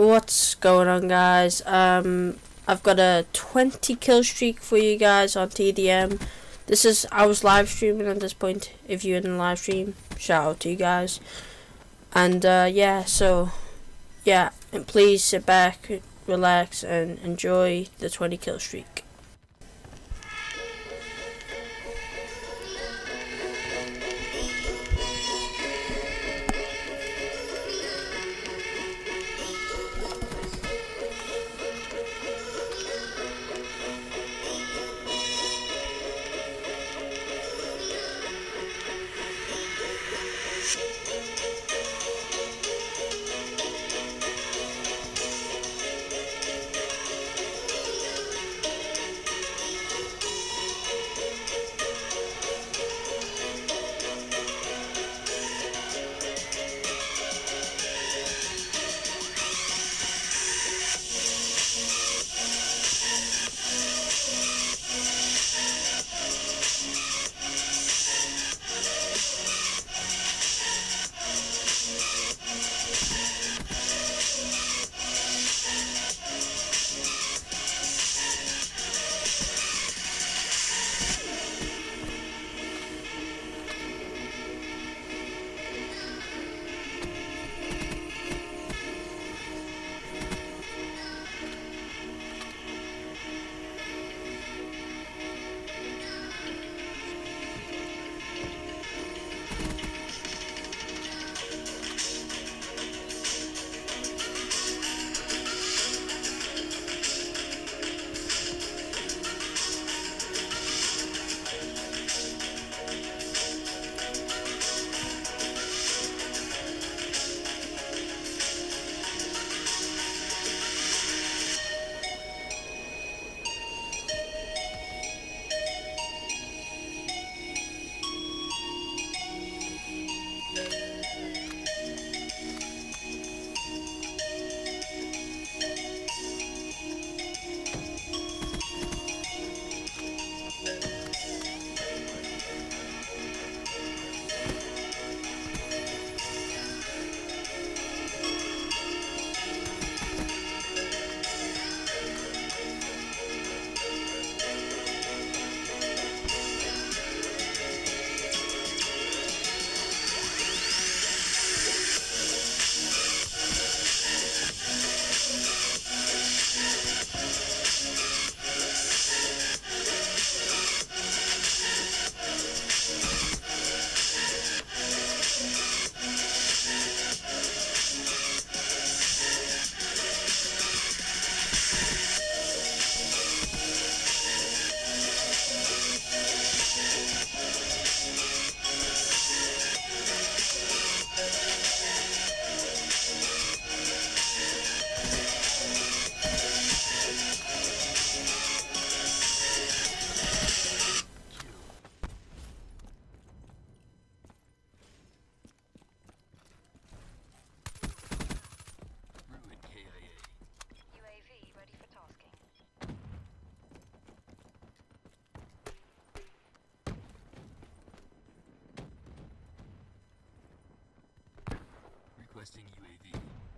What's going on guys? Um I've got a 20 kill streak for you guys on TDM. This is I was live streaming at this point. If you're in the live stream, shout out to you guys. And uh, yeah, so yeah, and please sit back, relax, and enjoy the 20 kill streak. Requesting UAV.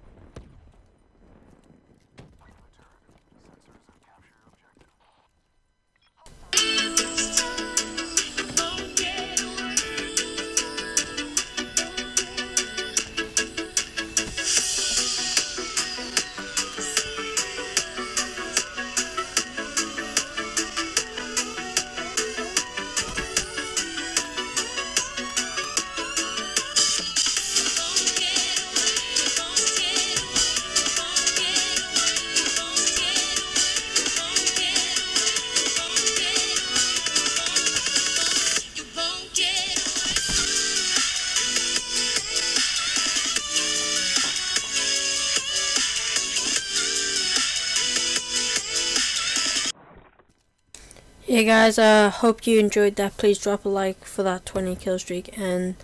Yeah guys, uh hope you enjoyed that. Please drop a like for that 20 kill streak and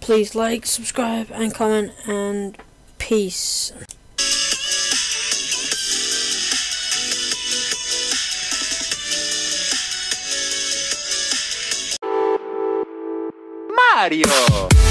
please like, subscribe and comment and peace. Mario!